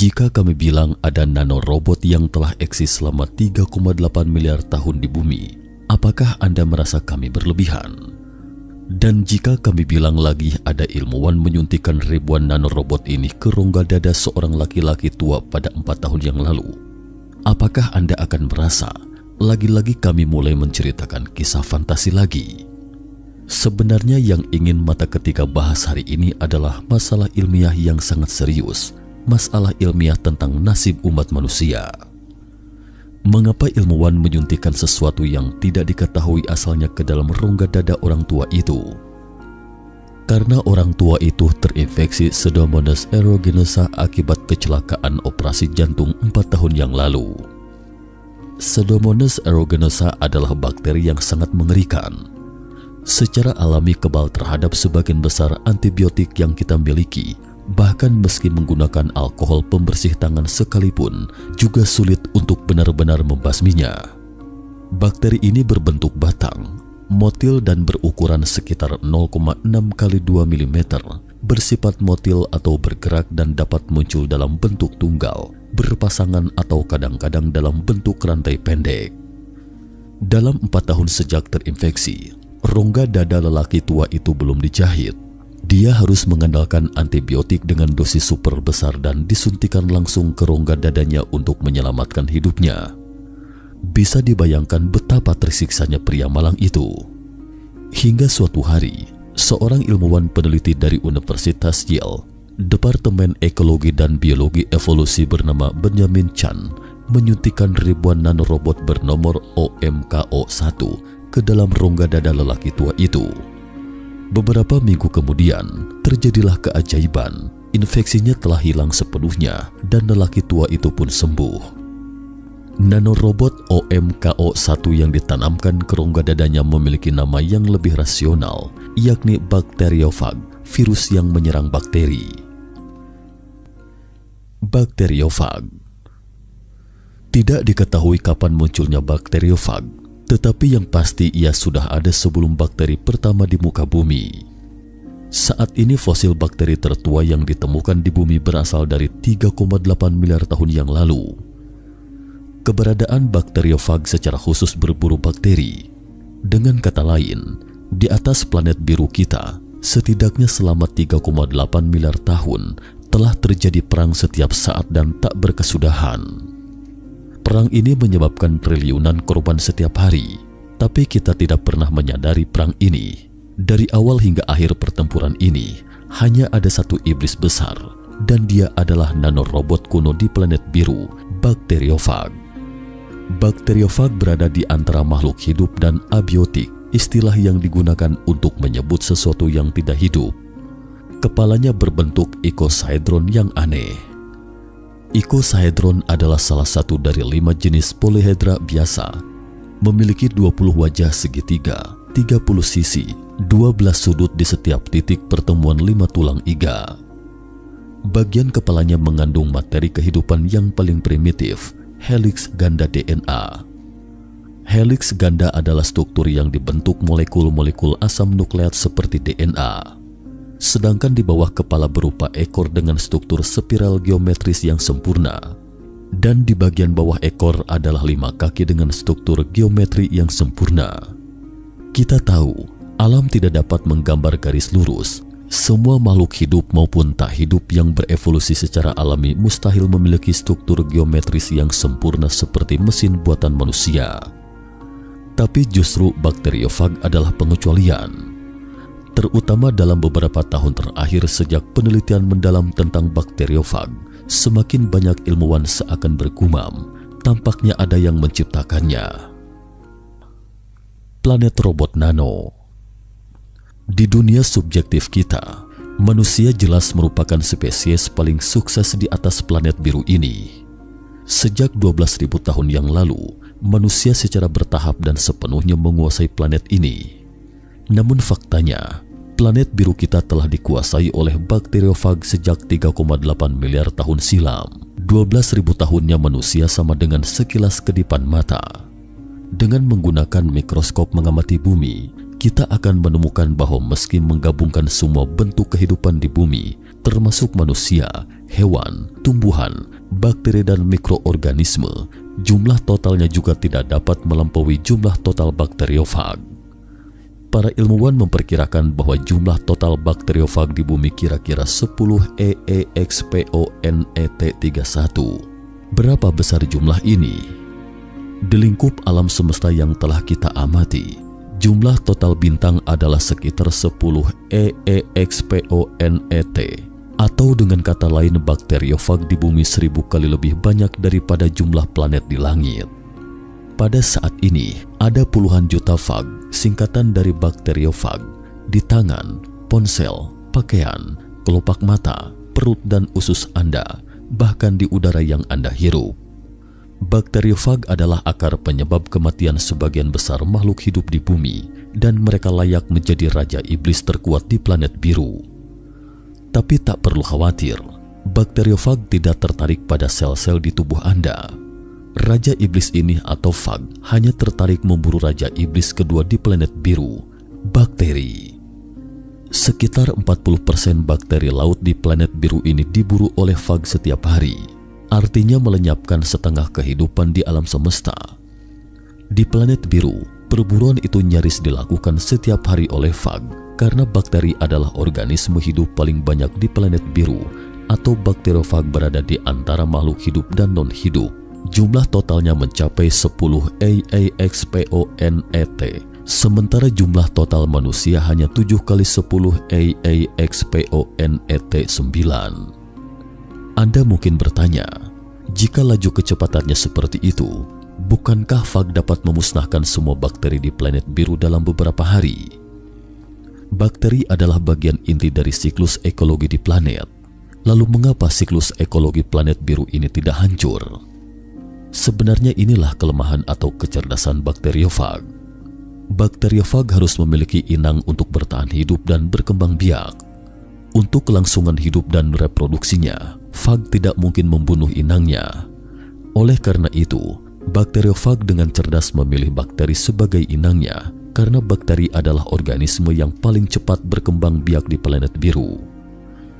Jika kami bilang ada nanorobot yang telah eksis selama 3,8 miliar tahun di bumi, apakah Anda merasa kami berlebihan? Dan jika kami bilang lagi ada ilmuwan menyuntikkan ribuan nanorobot ini ke rongga dada seorang laki-laki tua pada empat tahun yang lalu, apakah Anda akan merasa lagi-lagi kami mulai menceritakan kisah fantasi lagi? Sebenarnya yang ingin mata ketika bahas hari ini adalah masalah ilmiah yang sangat serius, masalah ilmiah tentang nasib umat manusia. Mengapa ilmuwan menyuntikkan sesuatu yang tidak diketahui asalnya ke dalam rongga dada orang tua itu? Karena orang tua itu terinfeksi Pseudomonas aeruginosa akibat kecelakaan operasi jantung 4 tahun yang lalu. Pseudomonas aeruginosa adalah bakteri yang sangat mengerikan. Secara alami kebal terhadap sebagian besar antibiotik yang kita miliki Bahkan meski menggunakan alkohol pembersih tangan sekalipun juga sulit untuk benar-benar membasminya. Bakteri ini berbentuk batang, motil dan berukuran sekitar 0,6 kali 2 mm, bersifat motil atau bergerak dan dapat muncul dalam bentuk tunggal, berpasangan atau kadang-kadang dalam bentuk rantai pendek. Dalam empat tahun sejak terinfeksi, rongga dada lelaki tua itu belum dijahit dia harus mengandalkan antibiotik dengan dosis super besar dan disuntikan langsung ke rongga dadanya untuk menyelamatkan hidupnya. Bisa dibayangkan betapa tersiksanya pria malang itu. Hingga suatu hari, seorang ilmuwan peneliti dari Universitas Yale, Departemen Ekologi dan Biologi Evolusi bernama Benjamin Chan, menyuntikkan ribuan nanorobot bernomor OMKO-1 ke dalam rongga dada lelaki tua itu. Beberapa minggu kemudian, terjadilah keajaiban. Infeksinya telah hilang sepenuhnya dan lelaki tua itu pun sembuh. Nanorobot OMKO-1 yang ditanamkan ke rongga dadanya memiliki nama yang lebih rasional, yakni bakteriofag, virus yang menyerang bakteri. Bakteriofag Tidak diketahui kapan munculnya bakteriofag, tetapi yang pasti ia sudah ada sebelum bakteri pertama di muka bumi. Saat ini fosil bakteri tertua yang ditemukan di bumi berasal dari 3,8 miliar tahun yang lalu. Keberadaan bakteriofag secara khusus berburu bakteri. Dengan kata lain, di atas planet biru kita, setidaknya selama 3,8 miliar tahun telah terjadi perang setiap saat dan tak berkesudahan. Perang ini menyebabkan triliunan korban setiap hari, tapi kita tidak pernah menyadari perang ini. Dari awal hingga akhir pertempuran ini, hanya ada satu iblis besar, dan dia adalah nanorobot kuno di planet biru, bakteriofag. Bakteriofag berada di antara makhluk hidup dan abiotik, istilah yang digunakan untuk menyebut sesuatu yang tidak hidup. Kepalanya berbentuk ikosaedron yang aneh Icosahedron adalah salah satu dari lima jenis polyhedra biasa. Memiliki 20 wajah segitiga, 30 sisi, 12 sudut di setiap titik pertemuan lima tulang iga. Bagian kepalanya mengandung materi kehidupan yang paling primitif, helix ganda DNA. Helix ganda adalah struktur yang dibentuk molekul-molekul asam nukleat seperti DNA sedangkan di bawah kepala berupa ekor dengan struktur spiral geometris yang sempurna. Dan di bagian bawah ekor adalah lima kaki dengan struktur geometri yang sempurna. Kita tahu, alam tidak dapat menggambar garis lurus. Semua makhluk hidup maupun tak hidup yang berevolusi secara alami mustahil memiliki struktur geometris yang sempurna seperti mesin buatan manusia. Tapi justru bakteriofag adalah pengecualian terutama dalam beberapa tahun terakhir sejak penelitian mendalam tentang bakteriofag, semakin banyak ilmuwan seakan bergumam, tampaknya ada yang menciptakannya. Planet robot nano Di dunia subjektif kita, manusia jelas merupakan spesies paling sukses di atas planet biru ini. Sejak 12.000 tahun yang lalu, manusia secara bertahap dan sepenuhnya menguasai planet ini namun faktanya, planet biru kita telah dikuasai oleh bakteriofag sejak 3,8 miliar tahun silam. 12.000 tahunnya manusia sama dengan sekilas kedipan mata. Dengan menggunakan mikroskop mengamati bumi, kita akan menemukan bahwa meski menggabungkan semua bentuk kehidupan di bumi, termasuk manusia, hewan, tumbuhan, bakteri, dan mikroorganisme, jumlah totalnya juga tidak dapat melampaui jumlah total bakteriofag. Para ilmuwan memperkirakan bahwa jumlah total bakteriofag di bumi kira-kira 10 EEXPONET31. Berapa besar jumlah ini? Di lingkup alam semesta yang telah kita amati, Jumlah total bintang adalah sekitar 10 EEXPONET atau dengan kata lain bakteriofag di bumi seribu kali lebih banyak daripada jumlah planet di langit. Pada saat ini, ada puluhan juta fag, singkatan dari bakteriofag, di tangan, ponsel, pakaian, kelopak mata, perut dan usus Anda, bahkan di udara yang Anda hirup. Bakteriofag adalah akar penyebab kematian sebagian besar makhluk hidup di bumi dan mereka layak menjadi raja iblis terkuat di planet biru. Tapi tak perlu khawatir, bakteriofag tidak tertarik pada sel-sel di tubuh Anda. Raja iblis ini atau fag hanya tertarik memburu raja iblis kedua di planet biru, bakteri. Sekitar 40% bakteri laut di planet biru ini diburu oleh fag setiap hari artinya melenyapkan setengah kehidupan di alam semesta. Di planet biru, perburuan itu nyaris dilakukan setiap hari oleh Fag karena bakteri adalah organisme hidup paling banyak di planet biru atau bakteriofag berada di antara makhluk hidup dan non-hidup. Jumlah totalnya mencapai 10 AAXPONET, sementara jumlah total manusia hanya 7 kali 10 AAXPONET 9. Anda mungkin bertanya, jika laju kecepatannya seperti itu, bukankah fag dapat memusnahkan semua bakteri di planet biru dalam beberapa hari? Bakteri adalah bagian inti dari siklus ekologi di planet. Lalu mengapa siklus ekologi planet biru ini tidak hancur? Sebenarnya inilah kelemahan atau kecerdasan bakteriofag. Bakteriofag harus memiliki inang untuk bertahan hidup dan berkembang biak. Untuk kelangsungan hidup dan reproduksinya, fag tidak mungkin membunuh inangnya. Oleh karena itu, bakteriofag dengan cerdas memilih bakteri sebagai inangnya karena bakteri adalah organisme yang paling cepat berkembang biak di planet biru.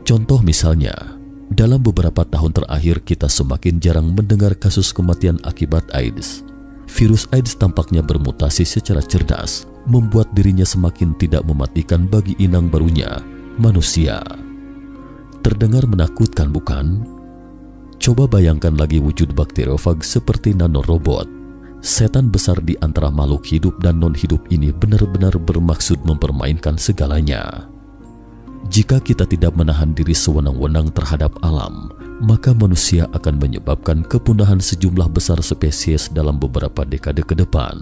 Contoh misalnya, dalam beberapa tahun terakhir kita semakin jarang mendengar kasus kematian akibat AIDS. Virus AIDS tampaknya bermutasi secara cerdas, membuat dirinya semakin tidak mematikan bagi inang barunya manusia. Terdengar menakutkan bukan? Coba bayangkan lagi wujud bakteriofag seperti nanorobot. Setan besar di antara makhluk hidup dan non-hidup ini benar-benar bermaksud mempermainkan segalanya. Jika kita tidak menahan diri sewenang-wenang terhadap alam, maka manusia akan menyebabkan kepunahan sejumlah besar spesies dalam beberapa dekade ke depan.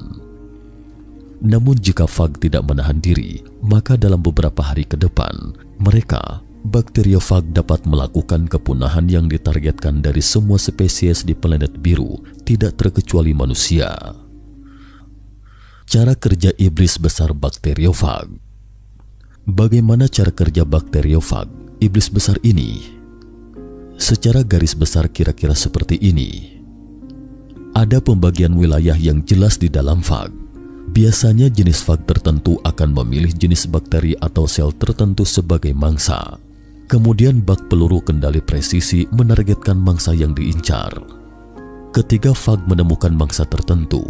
Namun jika fag tidak menahan diri, maka dalam beberapa hari ke depan, mereka, bakteriofag dapat melakukan kepunahan yang ditargetkan dari semua spesies di planet biru, tidak terkecuali manusia. Cara kerja iblis besar bakteriofag Bagaimana cara kerja bakteriofag, iblis besar ini? Secara garis besar kira-kira seperti ini. Ada pembagian wilayah yang jelas di dalam fag Biasanya jenis fag tertentu akan memilih jenis bakteri atau sel tertentu sebagai mangsa. Kemudian bak peluru kendali presisi menargetkan mangsa yang diincar. Ketika fag menemukan mangsa tertentu,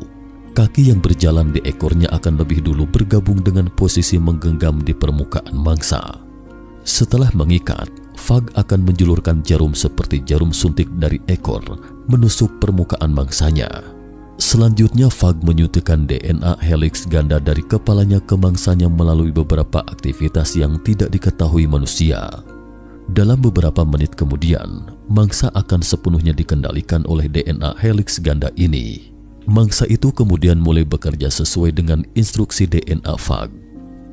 kaki yang berjalan di ekornya akan lebih dulu bergabung dengan posisi menggenggam di permukaan mangsa. Setelah mengikat, fag akan menjulurkan jarum seperti jarum suntik dari ekor menusuk permukaan mangsanya. Selanjutnya, Fag menyuntikkan DNA helix ganda dari kepalanya ke mangsanya melalui beberapa aktivitas yang tidak diketahui manusia. Dalam beberapa menit kemudian, mangsa akan sepenuhnya dikendalikan oleh DNA helix ganda ini. Mangsa itu kemudian mulai bekerja sesuai dengan instruksi DNA Fag.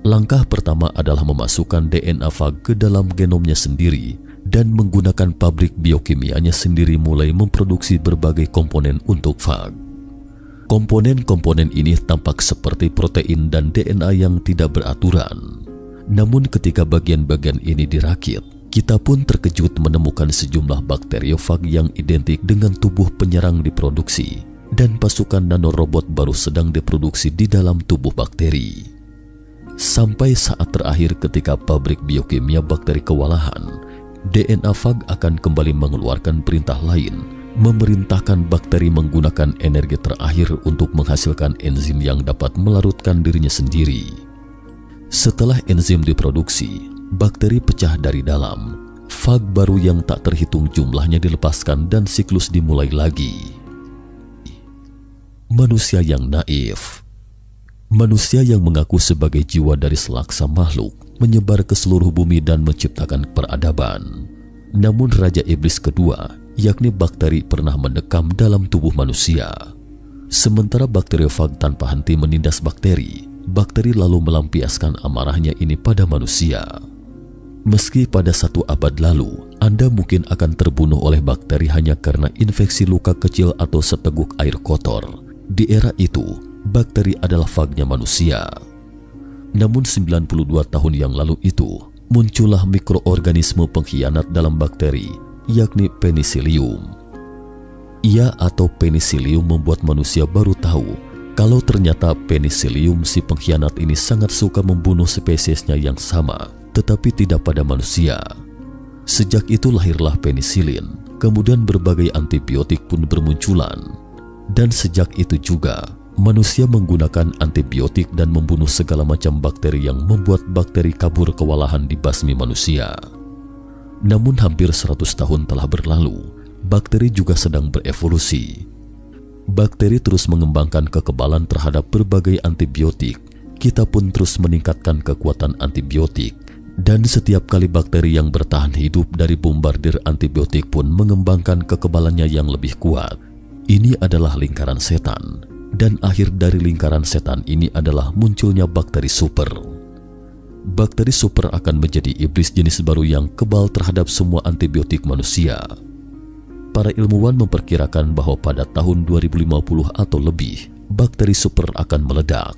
Langkah pertama adalah memasukkan DNA Fag ke dalam genomnya sendiri dan menggunakan pabrik biokimianya sendiri mulai memproduksi berbagai komponen untuk Fag. Komponen-komponen ini tampak seperti protein dan DNA yang tidak beraturan. Namun ketika bagian-bagian ini dirakit, kita pun terkejut menemukan sejumlah bakteriofag yang identik dengan tubuh penyerang diproduksi dan pasukan nanorobot baru sedang diproduksi di dalam tubuh bakteri. Sampai saat terakhir ketika pabrik biokimia bakteri kewalahan, DNA fag akan kembali mengeluarkan perintah lain, memerintahkan bakteri menggunakan energi terakhir untuk menghasilkan enzim yang dapat melarutkan dirinya sendiri. Setelah enzim diproduksi, bakteri pecah dari dalam, fag baru yang tak terhitung jumlahnya dilepaskan dan siklus dimulai lagi. Manusia yang naif Manusia yang mengaku sebagai jiwa dari selaksa makhluk menyebar ke seluruh bumi dan menciptakan peradaban. Namun Raja Iblis kedua, yakni bakteri pernah mendekam dalam tubuh manusia. Sementara bakteriofag tanpa henti menindas bakteri, bakteri lalu melampiaskan amarahnya ini pada manusia. Meski pada satu abad lalu, Anda mungkin akan terbunuh oleh bakteri hanya karena infeksi luka kecil atau seteguk air kotor. Di era itu, bakteri adalah fagnya manusia. Namun 92 tahun yang lalu itu, muncullah mikroorganisme pengkhianat dalam bakteri, yakni penicillium. Ia atau penicillium membuat manusia baru tahu kalau ternyata penicillium si pengkhianat ini sangat suka membunuh spesiesnya yang sama, tetapi tidak pada manusia. Sejak itu lahirlah penisilin, kemudian berbagai antibiotik pun bermunculan. Dan sejak itu juga, manusia menggunakan antibiotik dan membunuh segala macam bakteri yang membuat bakteri kabur kewalahan di basmi manusia. Namun hampir 100 tahun telah berlalu, bakteri juga sedang berevolusi. Bakteri terus mengembangkan kekebalan terhadap berbagai antibiotik. Kita pun terus meningkatkan kekuatan antibiotik. Dan setiap kali bakteri yang bertahan hidup dari bombardir antibiotik pun mengembangkan kekebalannya yang lebih kuat. Ini adalah lingkaran setan dan akhir dari lingkaran setan ini adalah munculnya bakteri super. Bakteri super akan menjadi iblis jenis baru yang kebal terhadap semua antibiotik manusia. Para ilmuwan memperkirakan bahwa pada tahun 2050 atau lebih, bakteri super akan meledak.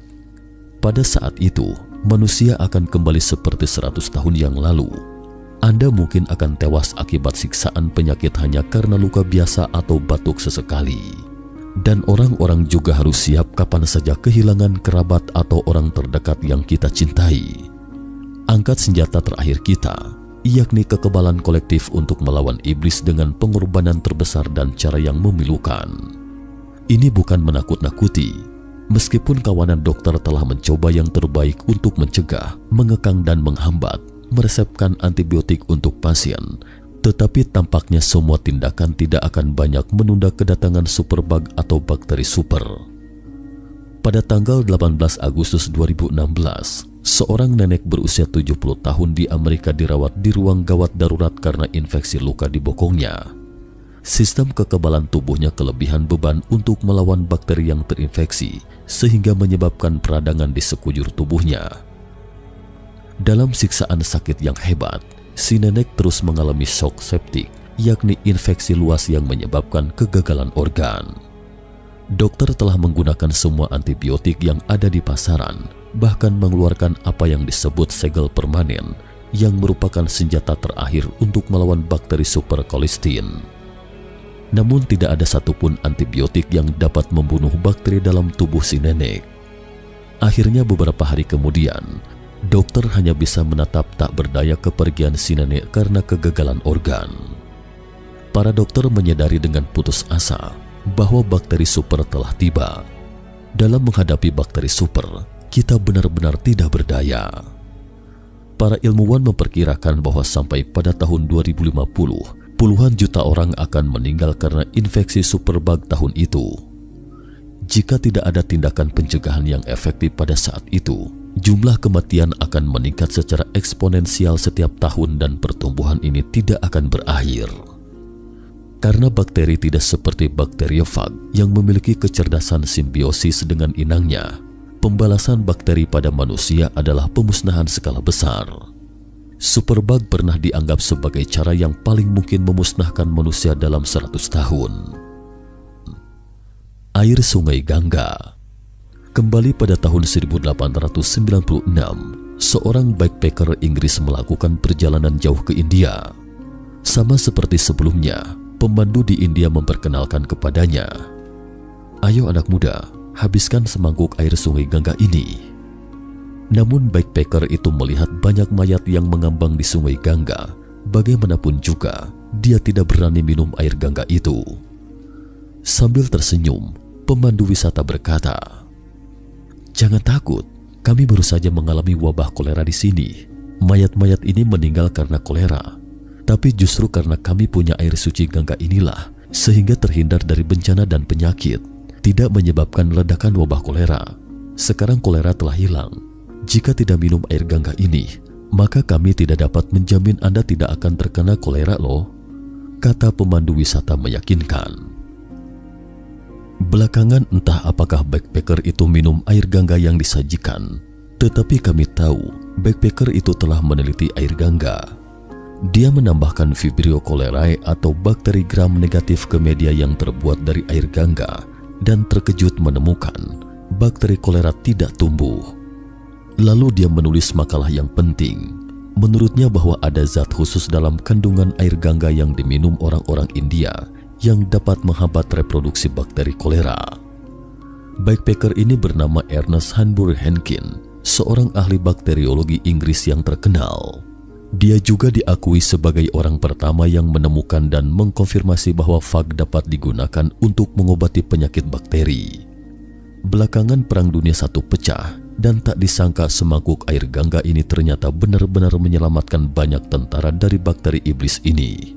Pada saat itu, manusia akan kembali seperti 100 tahun yang lalu. Anda mungkin akan tewas akibat siksaan penyakit hanya karena luka biasa atau batuk sesekali dan orang-orang juga harus siap kapan saja kehilangan kerabat atau orang terdekat yang kita cintai. Angkat senjata terakhir kita, yakni kekebalan kolektif untuk melawan iblis dengan pengorbanan terbesar dan cara yang memilukan. Ini bukan menakut-nakuti, meskipun kawanan dokter telah mencoba yang terbaik untuk mencegah, mengekang dan menghambat, meresepkan antibiotik untuk pasien, tetapi tampaknya semua tindakan tidak akan banyak menunda kedatangan superbug atau bakteri super. Pada tanggal 18 Agustus 2016, seorang nenek berusia 70 tahun di Amerika dirawat di ruang gawat darurat karena infeksi luka di bokongnya. Sistem kekebalan tubuhnya kelebihan beban untuk melawan bakteri yang terinfeksi sehingga menyebabkan peradangan di sekujur tubuhnya. Dalam siksaan sakit yang hebat, si nenek terus mengalami shock septik, yakni infeksi luas yang menyebabkan kegagalan organ. Dokter telah menggunakan semua antibiotik yang ada di pasaran, bahkan mengeluarkan apa yang disebut segel permanen, yang merupakan senjata terakhir untuk melawan bakteri superkolistin. Namun tidak ada satupun antibiotik yang dapat membunuh bakteri dalam tubuh si nenek. Akhirnya beberapa hari kemudian, dokter hanya bisa menatap tak berdaya kepergian si nenek karena kegagalan organ. Para dokter menyadari dengan putus asa bahwa bakteri super telah tiba. Dalam menghadapi bakteri super, kita benar-benar tidak berdaya. Para ilmuwan memperkirakan bahwa sampai pada tahun 2050, puluhan juta orang akan meninggal karena infeksi superbug tahun itu. Jika tidak ada tindakan pencegahan yang efektif pada saat itu, jumlah kematian akan meningkat secara eksponensial setiap tahun dan pertumbuhan ini tidak akan berakhir. Karena bakteri tidak seperti bakteriofag yang memiliki kecerdasan simbiosis dengan inangnya, pembalasan bakteri pada manusia adalah pemusnahan skala besar. Superbug pernah dianggap sebagai cara yang paling mungkin memusnahkan manusia dalam 100 tahun. Air Sungai Gangga Kembali pada tahun 1896, seorang backpacker Inggris melakukan perjalanan jauh ke India. Sama seperti sebelumnya, pemandu di India memperkenalkan kepadanya. Ayo anak muda, habiskan semangkuk air sungai Gangga ini. Namun backpacker itu melihat banyak mayat yang mengambang di sungai Gangga. Bagaimanapun juga, dia tidak berani minum air Gangga itu. Sambil tersenyum, pemandu wisata berkata, Jangan takut, kami baru saja mengalami wabah kolera di sini. Mayat-mayat ini meninggal karena kolera. Tapi justru karena kami punya air suci Gangga inilah, sehingga terhindar dari bencana dan penyakit, tidak menyebabkan ledakan wabah kolera. Sekarang kolera telah hilang. Jika tidak minum air Gangga ini, maka kami tidak dapat menjamin Anda tidak akan terkena kolera loh, kata pemandu wisata meyakinkan. Belakangan entah apakah backpacker itu minum air gangga yang disajikan, tetapi kami tahu backpacker itu telah meneliti air gangga. Dia menambahkan Vibrio cholerae atau bakteri gram negatif ke media yang terbuat dari air gangga dan terkejut menemukan bakteri kolera tidak tumbuh. Lalu dia menulis makalah yang penting. Menurutnya bahwa ada zat khusus dalam kandungan air gangga yang diminum orang-orang India yang dapat menghambat reproduksi bakteri kolera. Backpacker ini bernama Ernest Hanbury Henkin, seorang ahli bakteriologi Inggris yang terkenal. Dia juga diakui sebagai orang pertama yang menemukan dan mengkonfirmasi bahwa fag dapat digunakan untuk mengobati penyakit bakteri. Belakangan Perang Dunia I pecah dan tak disangka semangkuk air gangga ini ternyata benar-benar menyelamatkan banyak tentara dari bakteri iblis ini.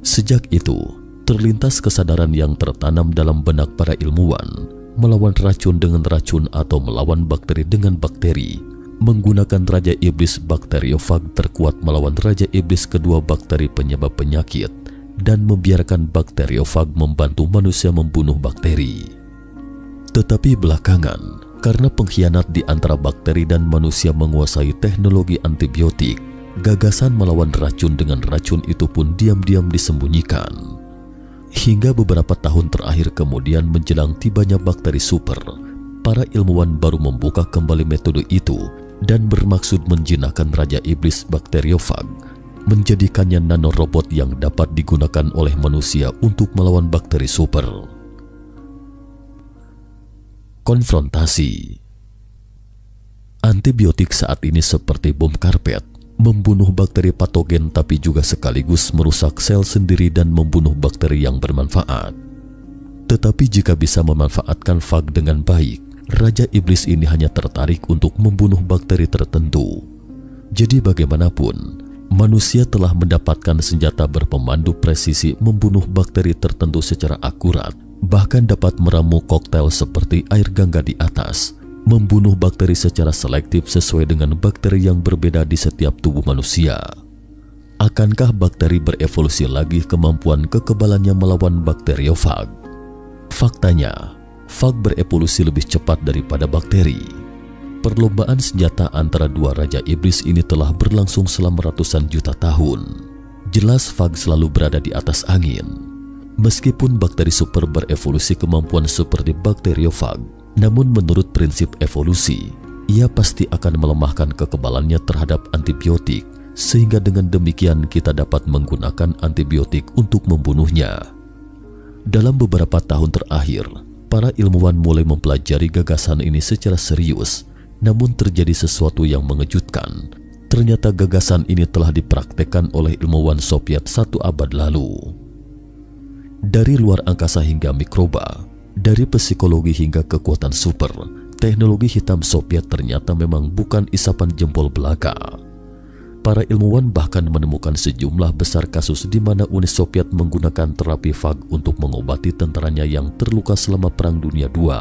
Sejak itu, terlintas kesadaran yang tertanam dalam benak para ilmuwan melawan racun dengan racun atau melawan bakteri dengan bakteri menggunakan raja iblis bakteriofag terkuat melawan raja iblis kedua bakteri penyebab penyakit dan membiarkan bakteriofag membantu manusia membunuh bakteri. Tetapi belakangan, karena pengkhianat di antara bakteri dan manusia menguasai teknologi antibiotik, gagasan melawan racun dengan racun itu pun diam-diam disembunyikan. Hingga beberapa tahun terakhir kemudian menjelang tibanya bakteri super, para ilmuwan baru membuka kembali metode itu dan bermaksud menjinakkan Raja Iblis bakteriofag, menjadikannya nanorobot yang dapat digunakan oleh manusia untuk melawan bakteri super. Konfrontasi Antibiotik saat ini seperti bom karpet membunuh bakteri patogen tapi juga sekaligus merusak sel sendiri dan membunuh bakteri yang bermanfaat. Tetapi jika bisa memanfaatkan fag dengan baik, Raja Iblis ini hanya tertarik untuk membunuh bakteri tertentu. Jadi bagaimanapun, manusia telah mendapatkan senjata berpemandu presisi membunuh bakteri tertentu secara akurat, bahkan dapat meramu koktail seperti air gangga di atas – membunuh bakteri secara selektif sesuai dengan bakteri yang berbeda di setiap tubuh manusia. Akankah bakteri berevolusi lagi kemampuan kekebalannya melawan bakteriofag? Faktanya, fag berevolusi lebih cepat daripada bakteri. Perlombaan senjata antara dua raja iblis ini telah berlangsung selama ratusan juta tahun. Jelas fag selalu berada di atas angin. Meskipun bakteri super berevolusi kemampuan seperti bakteriofag, namun menurut prinsip evolusi, ia pasti akan melemahkan kekebalannya terhadap antibiotik sehingga dengan demikian kita dapat menggunakan antibiotik untuk membunuhnya. Dalam beberapa tahun terakhir, para ilmuwan mulai mempelajari gagasan ini secara serius, namun terjadi sesuatu yang mengejutkan. Ternyata gagasan ini telah dipraktekkan oleh ilmuwan Soviet satu abad lalu. Dari luar angkasa hingga mikroba, dari psikologi hingga kekuatan super, teknologi hitam Soviet ternyata memang bukan isapan jempol belaka. Para ilmuwan bahkan menemukan sejumlah besar kasus di mana Uni Soviet menggunakan terapi fag untuk mengobati tentaranya yang terluka selama Perang Dunia II.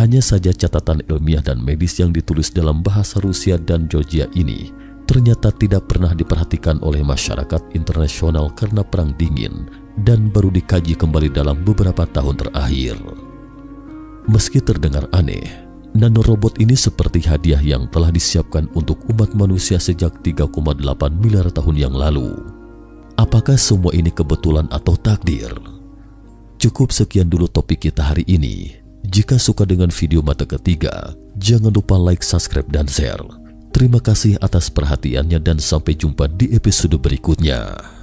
Hanya saja catatan ilmiah dan medis yang ditulis dalam bahasa Rusia dan Georgia ini ternyata tidak pernah diperhatikan oleh masyarakat internasional karena Perang Dingin dan baru dikaji kembali dalam beberapa tahun terakhir. Meski terdengar aneh, nanorobot ini seperti hadiah yang telah disiapkan untuk umat manusia sejak 3,8 miliar tahun yang lalu. Apakah semua ini kebetulan atau takdir? Cukup sekian dulu topik kita hari ini. Jika suka dengan video mata ketiga, jangan lupa like, subscribe, dan share. Terima kasih atas perhatiannya dan sampai jumpa di episode berikutnya.